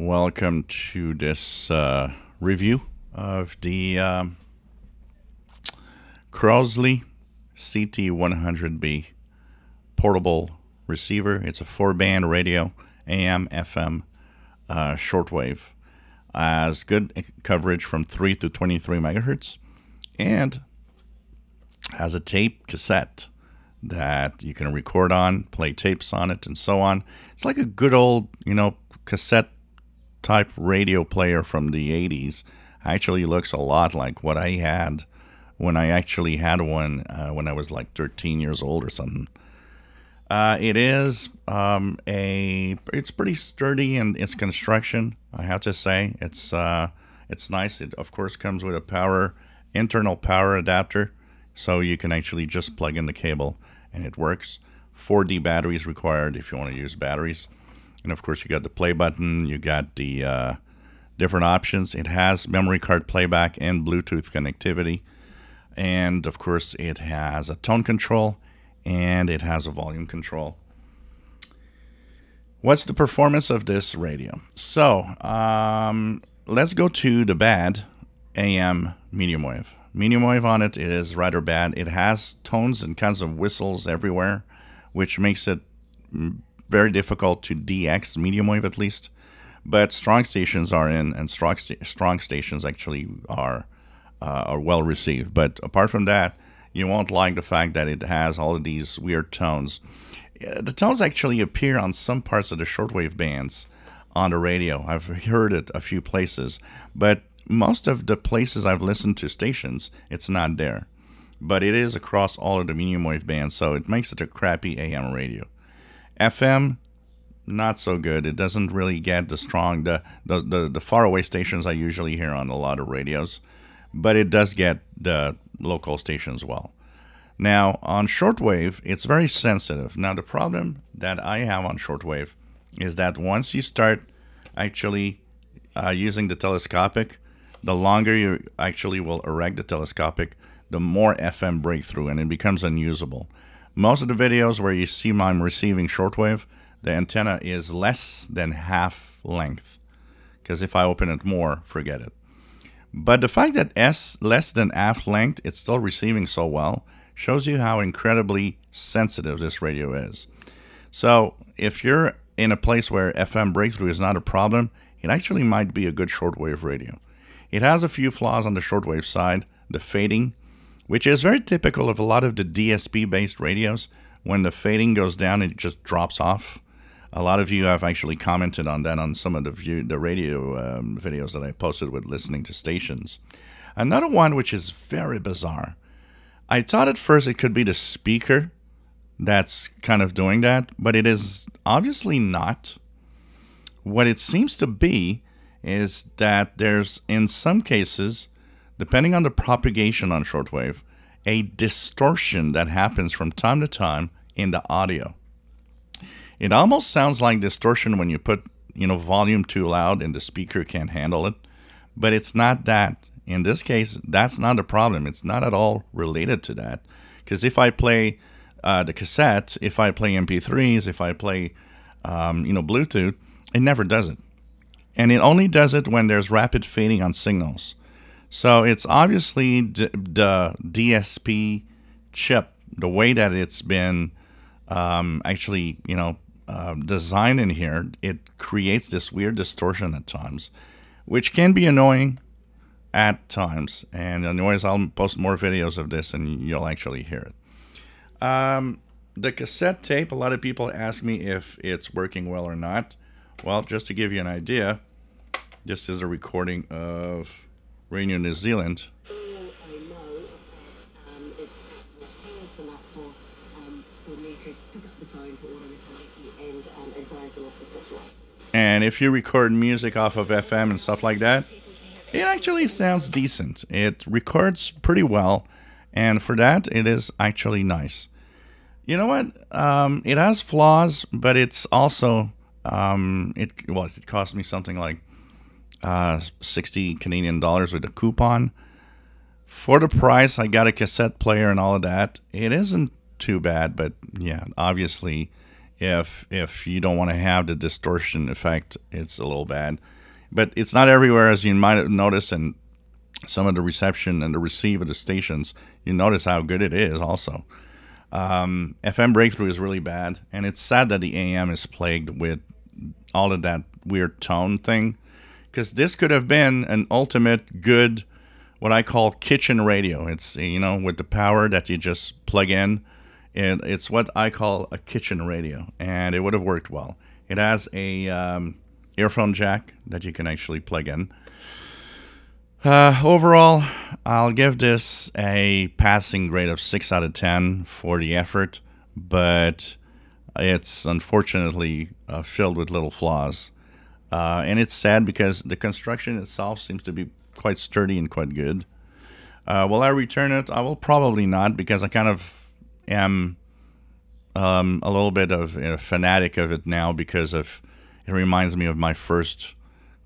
Welcome to this uh, review of the um, Crosley CT100B portable receiver. It's a four band radio, AM, FM, uh, shortwave. Has good coverage from 3 to 23 megahertz and has a tape cassette that you can record on, play tapes on it, and so on. It's like a good old, you know, cassette type radio player from the 80s. Actually, looks a lot like what I had when I actually had one uh, when I was like 13 years old or something. Uh, it is um, a it's pretty sturdy in its construction. I have to say it's uh, it's nice. It of course comes with a power internal power adapter, so you can actually just plug in the cable and it works. 4D batteries required if you want to use batteries. And of course, you got the play button, you got the uh, different options. It has memory card playback and Bluetooth connectivity. And of course, it has a tone control and it has a volume control. What's the performance of this radio? So, um, let's go to the bad AM medium wave. Medium wave on it is rather bad. It has tones and kinds of whistles everywhere, which makes it very difficult to DX medium wave at least. But strong stations are in, and strong st- strong stations actually are uh, are well received. But apart from that, you won't like the fact that it has all of these weird tones. The tones actually appear on some parts of the shortwave bands on the radio. I've heard it a few places, but most of the places I've listened to stations, it's not there. But it is across all of the medium wave bands, so it makes it a crappy AM radio. FM, not so good. It doesn't really get the strong, the, the, the, the faraway stations I usually hear on a lot of radios, but it does get the local stations well. Now, on shortwave, it's very sensitive. Now, the problem that I have on shortwave is that once you start actually uh, using the telescopic, the longer you actually will erect the telescopic, the more FM breakthrough and it becomes unusable. Most of the videos where you see I'm receiving shortwave, the antenna is less than half length. Because if I open it more, forget it. But the fact that S less than half length, it's still receiving so well, shows you how incredibly sensitive this radio is. So if you're in a place where FM breakthrough is not a problem, it actually might be a good shortwave radio. It has a few flaws on the shortwave side. The fading which is very typical of a lot of the DSP based radios. When the fading goes down, it just drops off. A lot of you have actually commented on that on some of the view, the radio um, videos that I posted with listening to stations. Another one which is very bizarre. I thought at first it could be the speaker that's kind of doing that, but it is obviously not. What it seems to be is that there's, in some cases, depending on the propagation on shortwave, a distortion that happens from time to time in the audio. It almost sounds like distortion when you put, you know, volume too loud and the speaker can't handle it, but it's not that. In this case, that's not a problem. It's not at all related to that. Because if I play uh, the cassette, if I play MP3s, if I play, um, you know, Bluetooth, it never does it. And it only does it when there's rapid fading on signals. So it's obviously the DSP chip, the way that it's been um, actually, you know, uh, designed in here, it creates this weird distortion at times, which can be annoying at times. And anyways, I'll post more videos of this and you'll actually hear it. Um, the cassette tape, a lot of people ask me if it's working well or not. Well, just to give you an idea, this is a recording of Radio New Zealand. And if you record music off of FM and stuff like that, it actually sounds decent. It records pretty well, and for that, it is actually nice. You know what? Um, it has flaws, but it's also um, it well, it cost me something like uh, 60 Canadian dollars with a coupon. For the price, I got a cassette player and all of that. It isn't too bad, but yeah, obviously, if if you don't want to have the distortion effect, it's a little bad. But it's not everywhere, as you might have noticed, and some of the reception and the receive of the stations. You notice how good it is, also. Um, FM breakthrough is really bad, and it's sad that the AM is plagued with all of that weird tone thing, because this could have been an ultimate good, what I call kitchen radio. It's you know with the power that you just plug in it's what I call a kitchen radio, and it would have worked well. It has a um, earphone jack that you can actually plug in. Uh, overall, I'll give this a passing grade of 6 out of 10 for the effort, but it's unfortunately uh, filled with little flaws. Uh, and it's sad because the construction itself seems to be quite sturdy and quite good. Uh, will I return it? I will probably not because I kind of am um, a little bit of a fanatic of it now because of it reminds me of my first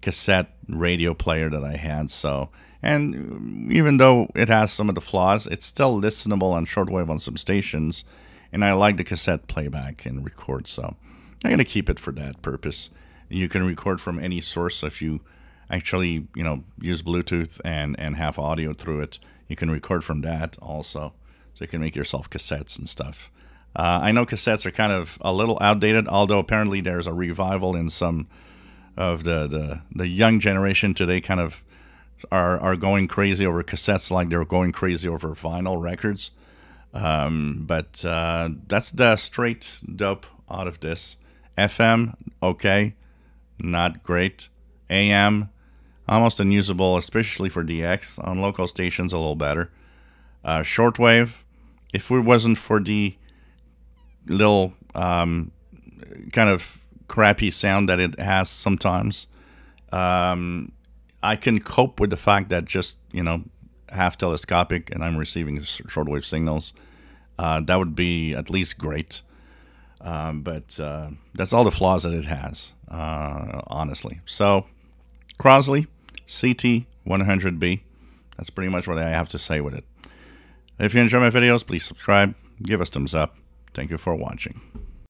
cassette radio player that I had. So, and even though it has some of the flaws, it's still listenable on shortwave on some stations, and I like the cassette playback and record. So, I'm gonna keep it for that purpose. You can record from any source if you actually, you know, use Bluetooth and and have audio through it. You can record from that also so you can make yourself cassettes and stuff. Uh, I know cassettes are kind of a little outdated, although apparently there's a revival in some of the, the, the young generation today kind of are, are going crazy over cassettes like they're going crazy over vinyl records. Um, but uh, that's the straight dope out of this. FM, okay, not great. AM, almost unusable, especially for DX. On local stations, a little better. Uh, shortwave, if it wasn't for the little um, kind of crappy sound that it has sometimes, um, I can cope with the fact that just you know half telescopic and I'm receiving shortwave signals. Uh, that would be at least great. Um, but uh, that's all the flaws that it has, uh, honestly. So, Crosley CT 100B. That's pretty much what I have to say with it. If you enjoy my videos, please subscribe, give us thumbs up. Thank you for watching.